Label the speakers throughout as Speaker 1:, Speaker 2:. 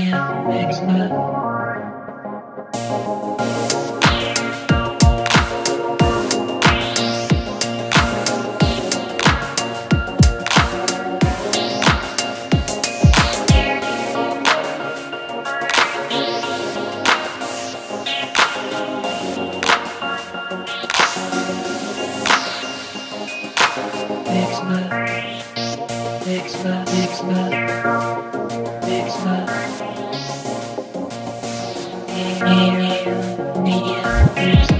Speaker 1: Expert. Expert. Expert. my. You. Media. Media.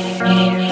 Speaker 1: Media.